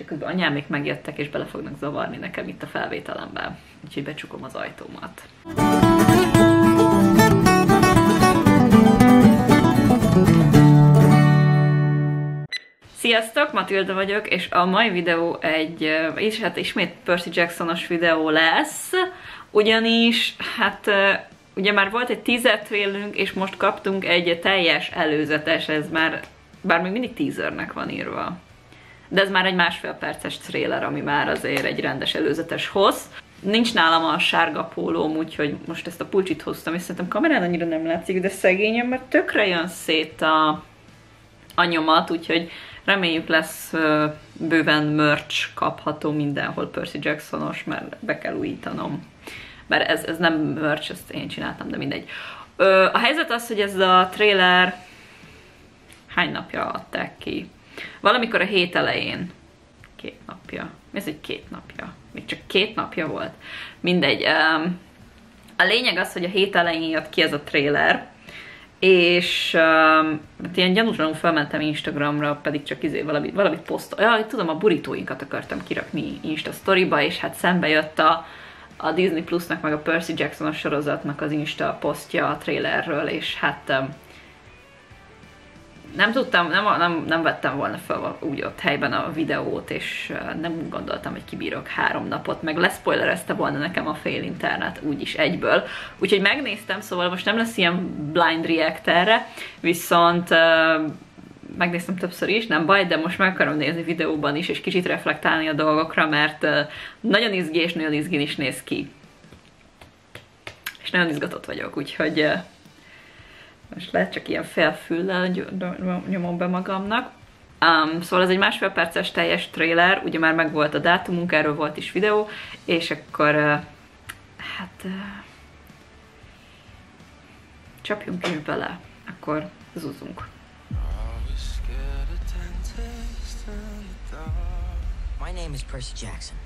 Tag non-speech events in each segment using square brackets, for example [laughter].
Csak közben anyám még megjöttek, és bele fognak zavarni nekem itt a felvételemben. Úgyhogy becsukom az ajtómat. Sziasztok, Matilda vagyok, és a mai videó egy, és hát ismét Percy Jacksonos videó lesz, ugyanis, hát ugye már volt egy teaser trailünk, és most kaptunk egy teljes előzetes, ez már, bár még mindig teasernek van írva. De ez már egy másfél perces trailer, ami már azért egy rendes előzetes hossz. Nincs nálam a sárga pólóm, úgyhogy most ezt a pulcsit hoztam, és szerintem kamerán annyira nem látszik, de szegényem, mert tökre jön szét a, a nyomat, úgyhogy reméljük lesz bőven merch kapható mindenhol Percy Jacksonos, mert be kell újítanom. Mert ez, ez nem merch, ezt én csináltam, de mindegy. A helyzet az, hogy ez a trailer hány napja adták ki? Valamikor a hét elején. Két napja. Ez egy két napja? Még csak két napja volt. Mindegy. Um, a lényeg az, hogy a hét elején jött ki ez a trailer, és um, hát ilyen gyanúslanul felmentem Instagramra, pedig csak izé valami, valami poszt, ja, tudom, a burítóinkat akartam kirakni Insta storyba, és hát szembe jött a, a Disney Plusnak, meg a Percy Jackson sorozatnak az Insta posztja a trailerről, és hát um, nem tudtam, nem, nem, nem vettem volna fel úgy ott helyben a videót, és nem gondoltam, hogy kibírok három napot, meg leszpoilerezte volna nekem a fél internet úgyis egyből. Úgyhogy megnéztem, szóval most nem lesz ilyen blind react erre, viszont megnéztem többször is, nem baj, de most meg akarom nézni videóban is, és kicsit reflektálni a dolgokra, mert nagyon izgi és nagyon izgin is néz ki. És nagyon izgatott vagyok, úgyhogy most lehet csak ilyen felfüllel nyomom be magamnak. Um, szóval ez egy másfél perces teljes trailer, ugye már megvolt a dátumunk, erről volt is videó, és akkor uh, hát uh, csapjunk is bele, akkor zúzunk. My name is Percy Jackson.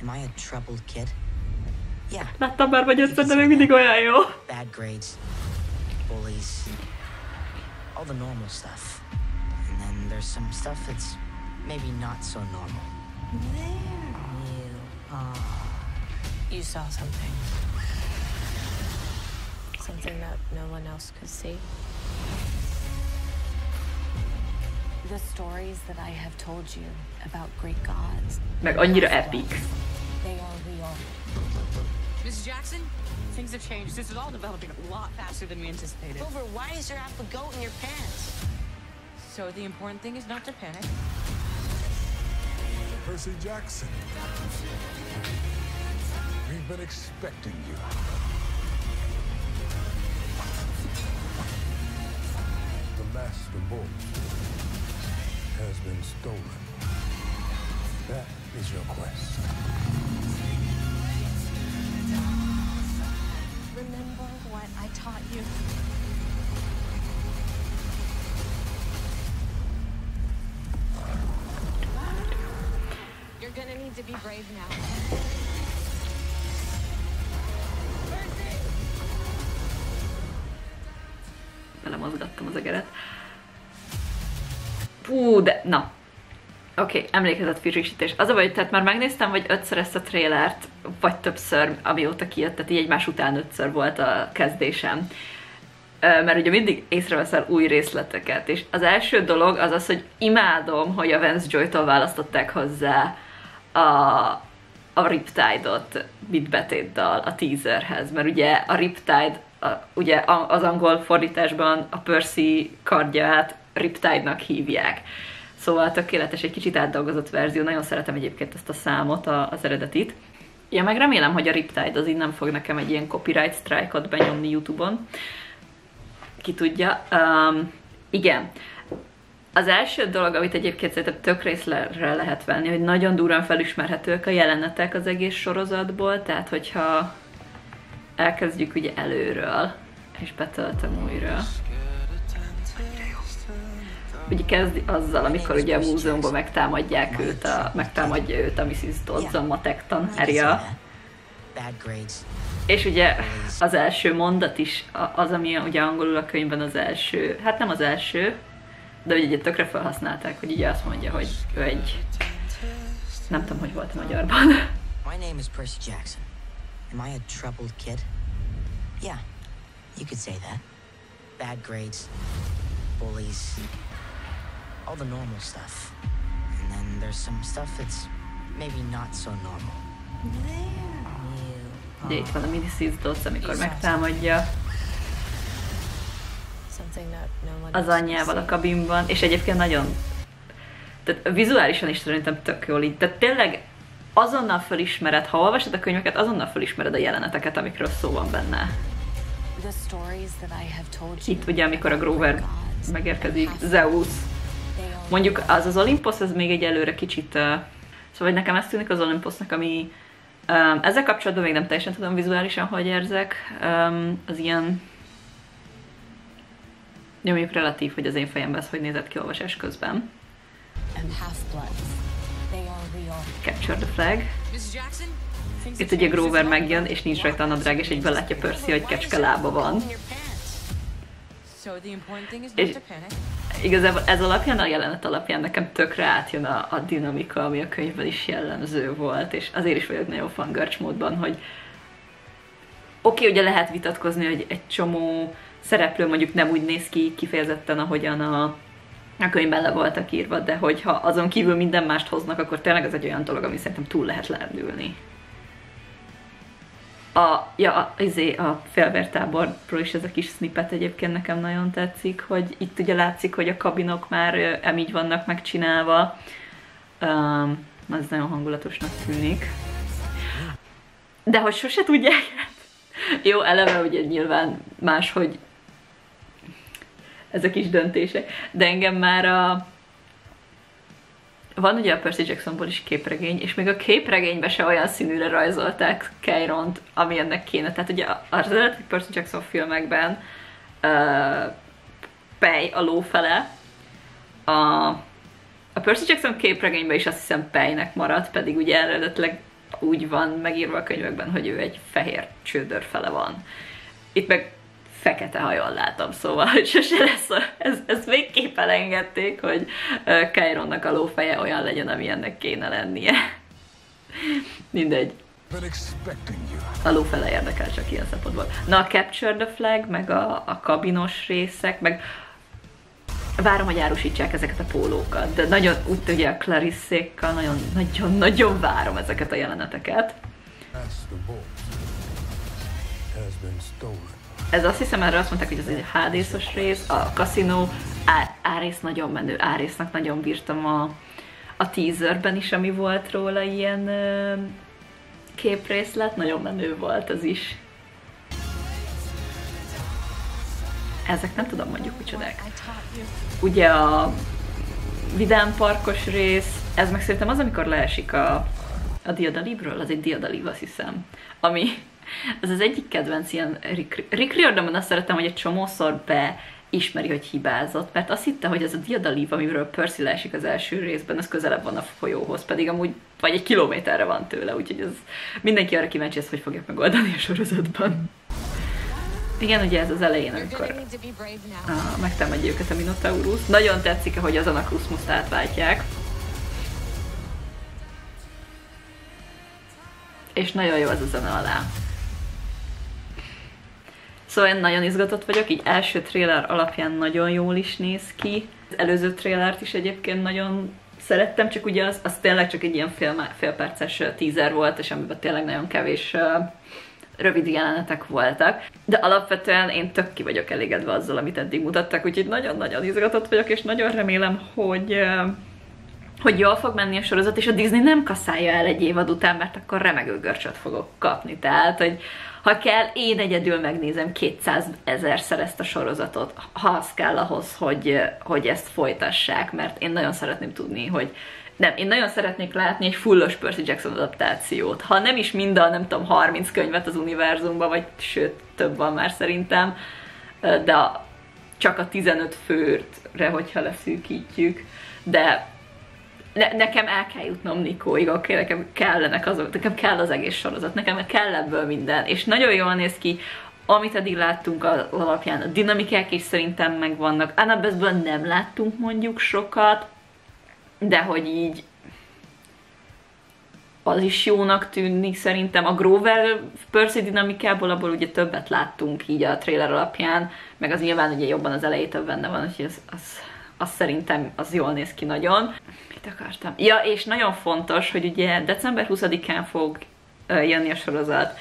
Am I a troubled kid? Yeah. Láttam már vagy de még mindig olyan jó. Bad grades, bullies, all the normal stuff. And then there's some stuff that's maybe not so normal. There you are. You saw something. Something that no one else could see. The stories that I have told you about Greek gods. Meg annyira epic. They are real. Mrs. Jackson, things have changed. This is all developing a lot faster than we anticipated. Over, why is there half a goat in your pants? So the important thing is not to panic. Percy Jackson. We've been expecting you. The Master Bolt has been stolen. That is your quest. What I taught you. You're gonna need to be brave now. Belemozgattam az egeret. Fú, de... Na, Oké, okay, emlékezett frissítés. Az a baj, tehát már megnéztem, vagy ötször ezt a trélert, vagy többször, amióta kijött, tehát így egymás után ötször volt a kezdésem. Mert ugye mindig észreveszel új részleteket, és az első dolog az az, hogy imádom, hogy a Vance Joy-tól választották hozzá a, a Riptide-ot bitbetétdal a teaserhez, mert ugye a Riptide, a, ugye az angol fordításban a Percy kardját Riptide-nak hívják Szóval tökéletes, egy kicsit átdolgozott verzió. Nagyon szeretem egyébként ezt a számot, a, az eredetit. Ja, meg remélem, hogy a Riptide az nem fog nekem egy ilyen copyright strike-ot benyomni YouTube-on. Ki tudja. Um, igen. Az első dolog, amit egyébként szerintem tök részre lehet venni, hogy nagyon durán felismerhetők a jelenetek az egész sorozatból, tehát hogyha elkezdjük ugye előről, és betöltöm újra ugye kezd azzal, amikor ugye a múzeumban megtámadják őt, a, megtámadja őt a Mrs. Dodson matek tanárja. És ugye az első mondat is az, ami ugye angolul a könyvben az első, hát nem az első, de ugye tökre felhasználták, hogy ugye azt mondja, hogy ő egy Nem tudom, hogy volt a magyarban. My name is Percy Jackson. Am I a troubled kid? Yeah, you could say that. Bad grades, bullies, all the normal stuff. And then there's some stuff that's maybe not so normal. Ugye itt van a. Dodds, amikor megtámadja az anyjával a kabinban, és egyébként nagyon tehát vizuálisan is szerintem tök jól így. Tehát tényleg azonnal felismered, ha olvasod a könyveket, azonnal felismered a jeleneteket, amikről szó van benne. Itt ugye, amikor a Grover megérkezik, Zeus. Mondjuk az az Olympus, ez még egy előre kicsit... Uh, szóval nekem ez tűnik az Olympusnak, ami um, ezzel kapcsolatban még nem teljesen tudom vizuálisan, hogy érzek. Um, az ilyen mondjuk relatív, hogy az én fejemben ez hogy nézett ki olvasás közben. Capture the flag. Itt ugye Grover megjön, és nincs rajta a nadrág, és egyből látja Percy, hogy kecske lába van. És igazából ez alapján, a jelenet alapján nekem tökre átjön a, a dinamika, ami a könyvben is jellemző volt, és azért is vagyok nagyon fangörcs módban, hogy oké, okay, ugye lehet vitatkozni, hogy egy csomó szereplő mondjuk nem úgy néz ki kifejezetten, ahogyan a, a könyvben le voltak írva, de hogyha azon kívül minden mást hoznak, akkor tényleg ez egy olyan dolog, ami szerintem túl lehet lendülni. A, ja, a, izé, a félvértáborról is ez a kis snippet egyébként nekem nagyon tetszik, hogy itt ugye látszik, hogy a kabinok már em így vannak megcsinálva. Um, az nagyon hangulatosnak tűnik. De hogy sose tudják, [laughs] jó, eleve ugye nyilván máshogy ezek is döntések. De engem már a... Van ugye a Percy Jacksonból is képregény, és még a képregényben se olyan színűre rajzolták Keiront, ami ennek kéne. Tehát ugye az eredeti Percy Jackson filmekben uh, Pej a lófele, a, a Percy Jackson képregényben is azt hiszem Pejnek maradt, pedig ugye eredetileg úgy van megírva a könyvekben, hogy ő egy fehér csődör fele van. Itt meg fekete hajon látom, szóval, hogy sose lesz, a, ez, ezt végképp elengedték, hogy Kaironnak a lófeje olyan legyen, ami ennek kéne lennie. Mindegy. A lófele érdekel csak ilyen szempontból. Na a Capture the Flag, meg a, a kabinos részek, meg várom, hogy árusítsák ezeket a pólókat, de nagyon, úgy ugye a Clarisszékkal nagyon, nagyon, nagyon várom ezeket a jeleneteket. Ez azt hiszem, erre azt mondták, hogy ez egy hádészos rész, a kaszinó, Árész nagyon menő, Árésznak nagyon bírtam a, a teaserben is, ami volt róla ilyen képrészlet, nagyon menő volt az is. Ezek nem tudom mondjuk micsodák. Ugye a vidám parkos rész, ez meg szerintem az, amikor leesik a, a diadalibről, az egy diadalib, azt hiszem, ami ez az egyik kedvenc ilyen Rick, Rick Riordanban azt szeretem, hogy egy csomószor be ismeri, hogy hibázott, mert azt hitte, hogy ez a diadalív, amiről Percy leesik az első részben, az közelebb van a folyóhoz, pedig amúgy vagy egy kilométerre van tőle, úgyhogy ez mindenki arra kíváncsi, ezt hogy fogják megoldani a sorozatban. Igen, ugye ez az elején, amikor ah, megtámadja őket a Minotaurus. Nagyon tetszik, hogy az Anakruszmuszt átváltják. És nagyon jó az a zene alá. Szóval én nagyon izgatott vagyok, így első trailer alapján nagyon jól is néz ki. Az előző trailert is egyébként nagyon szerettem, csak ugye az, az tényleg csak egy ilyen fél, félperces teaser volt, és amiben tényleg nagyon kevés rövid jelenetek voltak, de alapvetően én tök ki vagyok elégedve azzal, amit eddig mutattak, úgyhogy nagyon-nagyon izgatott vagyok, és nagyon remélem, hogy hogy jól fog menni a sorozat, és a Disney nem kaszálja el egy évad után, mert akkor remegő görcsöt fogok kapni. Tehát, hogy ha kell, én egyedül megnézem 200 ezerszer ezt a sorozatot, ha az kell ahhoz, hogy, hogy ezt folytassák, mert én nagyon szeretném tudni, hogy nem, én nagyon szeretnék látni egy fullos Percy Jackson adaptációt. Ha nem is mind a, nem tudom, 30 könyvet az univerzumban, vagy sőt, több van már szerintem, de csak a 15 főre, hogyha leszűkítjük, de ne, nekem el kell jutnom Nikóig, oké, okay? nekem kellenek azok, nekem kell az egész sorozat, nekem kell ebből minden, és nagyon jól néz ki, amit eddig láttunk az alapján, a dinamikák is szerintem megvannak. Annabethből nem láttunk mondjuk sokat, de hogy így az is jónak tűnik szerintem. A Grover Percy dinamikából abból ugye többet láttunk így a trailer alapján, meg az nyilván ugye jobban az elejétől benne van, úgyhogy az, az, az szerintem az jól néz ki nagyon. Mit akartam? Ja, és nagyon fontos, hogy ugye december 20-án fog jönni a sorozat,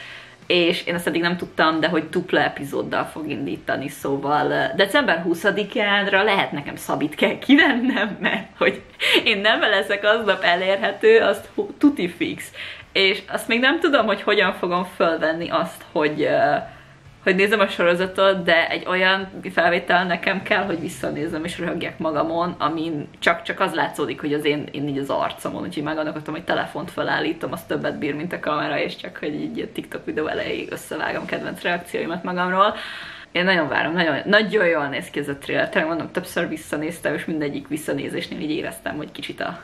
és én ezt eddig nem tudtam, de hogy dupla epizóddal fog indítani, szóval december 20-ánra lehet nekem szabit kell kivennem, [laughs] mert hogy én nem leszek aznap elérhető, azt tuti fix. És azt még nem tudom, hogy hogyan fogom fölvenni azt, hogy uh, hogy nézem a sorozatot, de egy olyan felvétel nekem kell, hogy visszanézem és röhögjek magamon, amin csak, csak az látszódik, hogy az én, én így az arcomon, úgyhogy meganakatom, hogy telefont felállítom, az többet bír, mint a kamera, és csak, hogy így a TikTok videó elejéig összevágom kedvenc reakcióimat magamról. Én nagyon várom, nagyon, nagyon jól néz ki ez a trailer. Tényleg mondom, többször visszanéztem, és mindegyik visszanézésnél így éreztem, hogy kicsit a,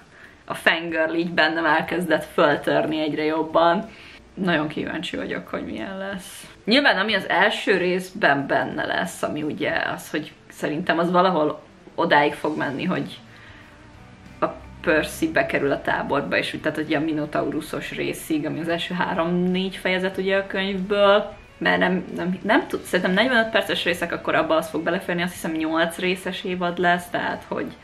a fangirl így bennem elkezdett föltörni egyre jobban. Nagyon kíváncsi vagyok, hogy milyen lesz. Nyilván ami az első részben benne lesz, ami ugye az, hogy szerintem az valahol odáig fog menni, hogy a Percy bekerül a táborba, és úgy, tehát hogy a Minotaurusos részig, ami az első három-négy fejezet ugye a könyvből, mert nem, nem, nem tud, szerintem 45 perces részek, akkor abba az fog beleférni, azt hiszem 8 részes évad lesz, tehát hogy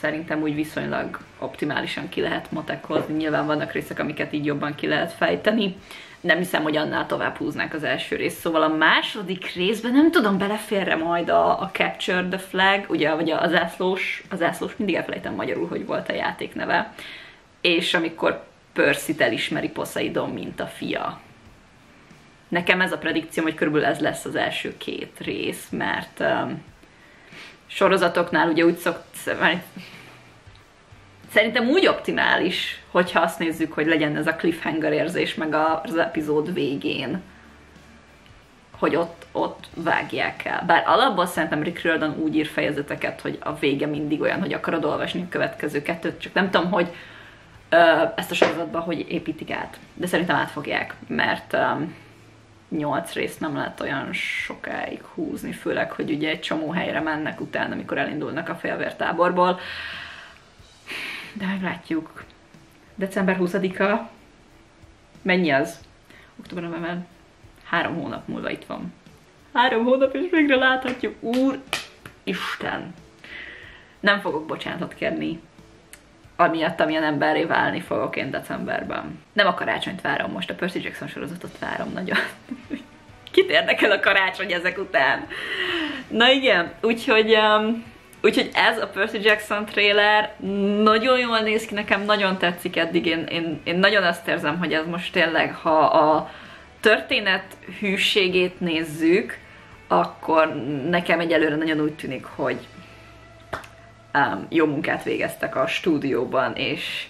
szerintem úgy viszonylag optimálisan ki lehet matekozni. Nyilván vannak részek, amiket így jobban ki lehet fejteni. Nem hiszem, hogy annál tovább húznák az első rész. Szóval a második részben nem tudom, beleférre majd a, a Capture the Flag, ugye, vagy az ászlós, az ászlós, mindig elfelejtem magyarul, hogy volt a játék neve. És amikor percy elismeri Poseidon, mint a fia. Nekem ez a predikcióm, hogy körülbelül ez lesz az első két rész, mert um, sorozatoknál ugye úgy szokt, szerintem úgy optimális, hogyha azt nézzük, hogy legyen ez a cliffhanger érzés meg az epizód végén, hogy ott, ott vágják el. Bár alapból szerintem Rick Riordan úgy ír fejezeteket, hogy a vége mindig olyan, hogy akarod olvasni a következő kettőt, csak nem tudom, hogy ö, ezt a sorozatban hogy építik át. De szerintem átfogják, mert um, nyolc részt nem lehet olyan sokáig húzni, főleg, hogy ugye egy csomó helyre mennek utána, amikor elindulnak a félvértáborból. De meglátjuk. December 20-a. Mennyi az? Október, november. Három hónap múlva itt van. Három hónap, és végre láthatjuk. Úr, Isten! Nem fogok bocsánatot kérni amiatt, amilyen emberré válni fogok én decemberben. Nem a karácsonyt várom most, a Percy Jackson sorozatot várom nagyon. [laughs] Kit érdekel a karácsony ezek után? Na igen, úgyhogy, um, úgyhogy ez a Percy Jackson trailer nagyon jól néz ki, nekem nagyon tetszik eddig, én, én, én nagyon azt érzem, hogy ez most tényleg, ha a történet hűségét nézzük, akkor nekem egyelőre nagyon úgy tűnik, hogy um, jó munkát végeztek a stúdióban, és,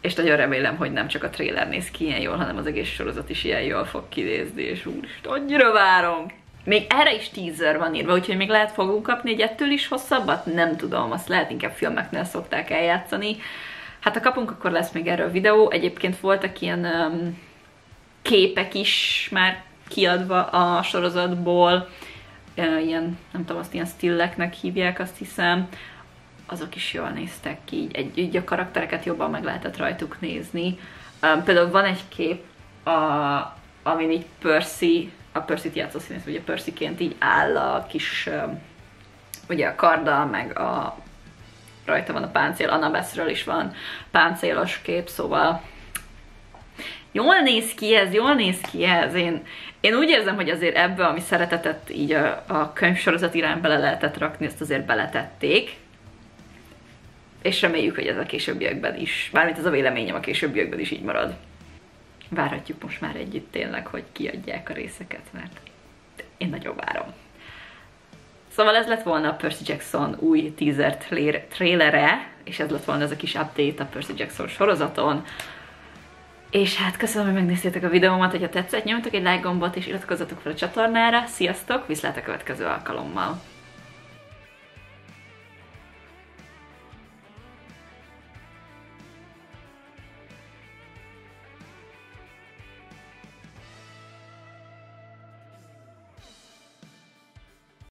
és nagyon remélem, hogy nem csak a trailer néz ki ilyen jól, hanem az egész sorozat is ilyen jól fog kinézni, és úristen, annyira várom! Még erre is teaser van írva, úgyhogy még lehet fogunk kapni egy ettől is hosszabbat? Nem tudom, azt lehet inkább filmeknél szokták eljátszani. Hát ha kapunk, akkor lesz még erről videó. Egyébként voltak ilyen um, képek is már kiadva a sorozatból, uh, ilyen, nem tudom, azt ilyen stilleknek hívják, azt hiszem, azok is jól néztek ki, így, egy, így a karaktereket jobban meg lehetett rajtuk nézni. Um, például van egy kép, a, amin így Percy, a Percy-t játszó színész, ugye Percyként így áll a kis, ugye a karddal, meg a rajta van a páncél, Annabethről is van páncélos kép, szóval jól néz ki ez, jól néz ki ez. Én, én úgy érzem, hogy azért ebbe, ami szeretetet így a, a könyvsorozat irányba bele lehetett rakni, ezt azért beletették és reméljük, hogy ez a későbbiekben is, mármint ez a véleményem a későbbiekben is így marad. Várhatjuk most már együtt tényleg, hogy kiadják a részeket, mert én nagyon várom. Szóval ez lett volna a Percy Jackson új teaser trailere, és ez lett volna ez a kis update a Percy Jackson sorozaton. És hát köszönöm, hogy megnéztétek a videómat, hogyha tetszett, nyomjatok egy like gombot és iratkozzatok fel a csatornára. Sziasztok, viszlát a következő alkalommal!